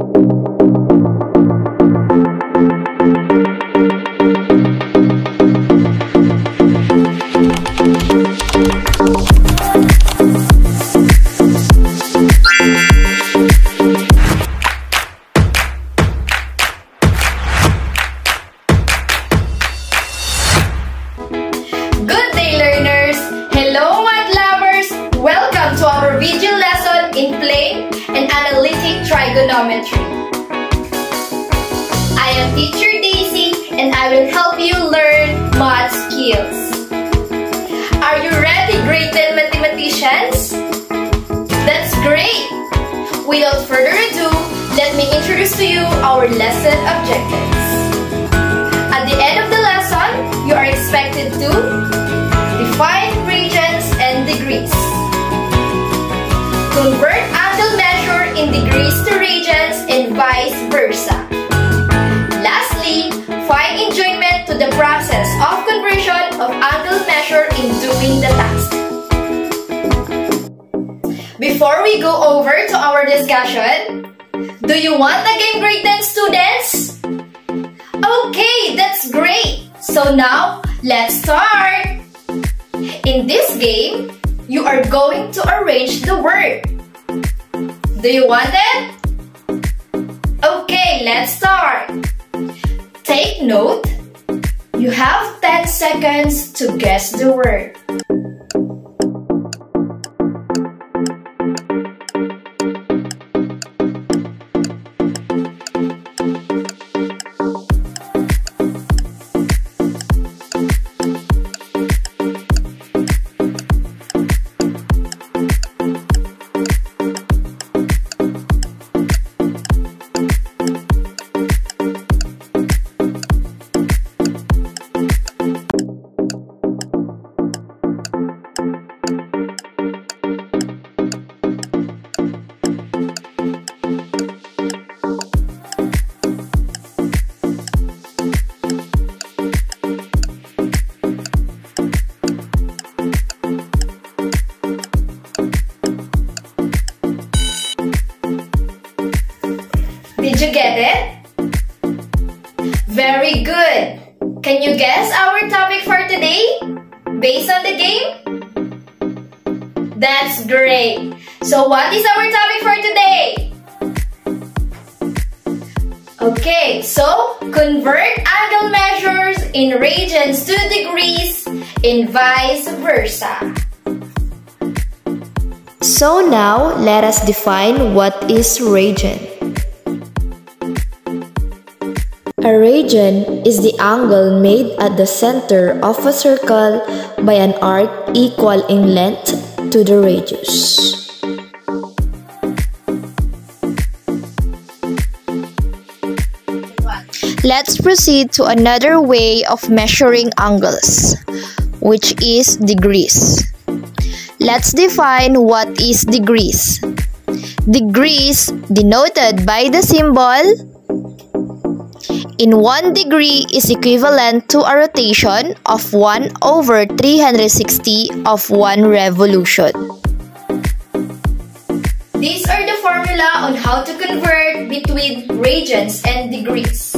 Good trigonometry. I am teacher Daisy and I will help you learn math skills. Are you ready, grade 10 mathematicians? That's great! Without further ado, let me introduce to you our lesson objectives. At the end of the lesson, you are expected to define radians and degrees, convert in degrees to radians and vice versa. Lastly, find enjoyment to the process of conversion of angle measure in doing the task. Before we go over to our discussion, do you want a game grade 10 students? Okay, that's great! So now, let's start! In this game, you are going to arrange the word. Do you want it? Okay, let's start! Take note, you have 10 seconds to guess the word. Very good! Can you guess our topic for today? Based on the game? That's great! So what is our topic for today? Okay, so convert angle measures in radians to degrees and vice versa. So now let us define what is radian. A radian is the angle made at the center of a circle by an arc equal in length to the radius. Let's proceed to another way of measuring angles, which is degrees. Let's define what is degrees. Degrees denoted by the symbol in 1 degree is equivalent to a rotation of 1 over 360 of 1 revolution. These are the formula on how to convert between radians and degrees.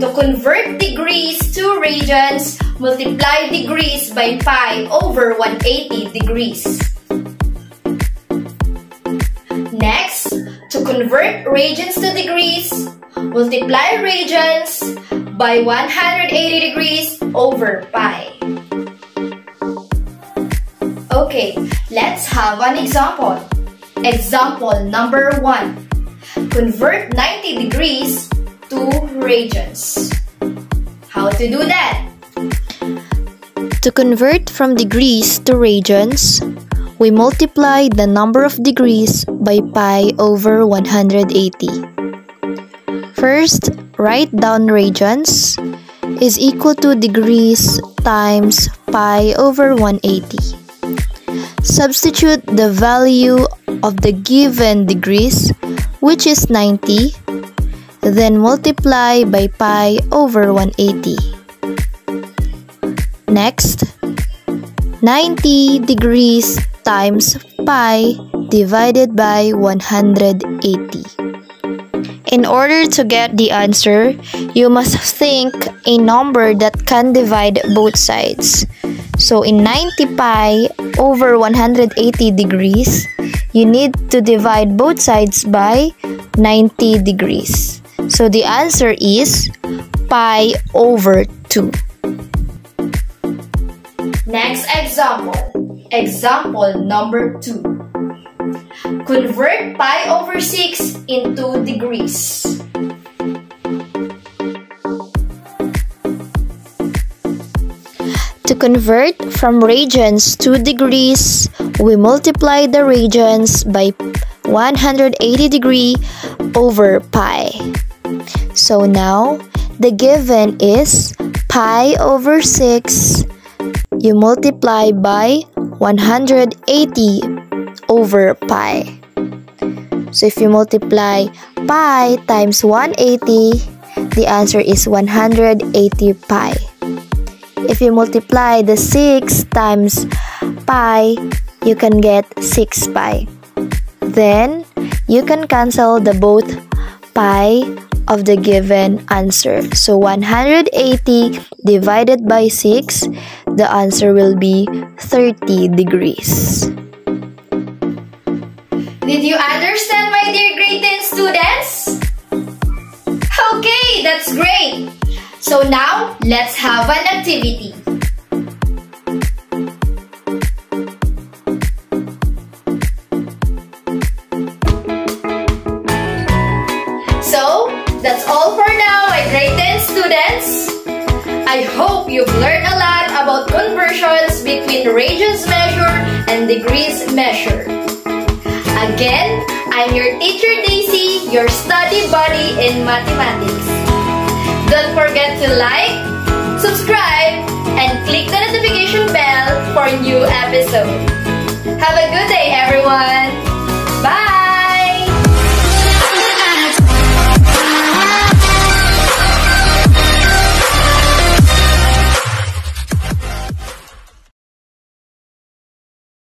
To convert degrees to radians, multiply degrees by pi over 180 degrees. Next, to convert radians to degrees, multiply radians by 180 degrees over pi. Okay, let's have an example. Example number 1. Convert 90 degrees to radians. How to do that? To convert from degrees to radians, we multiply the number of degrees by pi over 180. First, write down radians is equal to degrees times pi over 180. Substitute the value of the given degrees, which is 90, then multiply by pi over 180. Next, 90 degrees times pi divided by 180. In order to get the answer, you must think a number that can divide both sides. So in 90 pi over 180 degrees, you need to divide both sides by 90 degrees. So the answer is pi over 2. Next example. Example number 2. Convert pi over 6 into degrees. To convert from radians to degrees, we multiply the radians by 180 degree over pi. So now, the given is pi over 6 you multiply by 180 over pi. So if you multiply pi times 180, the answer is 180 pi. If you multiply the 6 times pi, you can get 6 pi. Then, you can cancel the both pi of the given answer. So 180 divided by 6, the answer will be 30 degrees. Did you understand, my dear grade 10 students? Okay, that's great. So now, let's have an activity. So, that's all for now, my grade 10 students. I hope you've learned a lot about conversions between radians measure and degrees measure. Again, I'm your teacher Daisy, your study buddy in mathematics. Don't forget to like, subscribe, and click the notification bell for new episodes. Have a good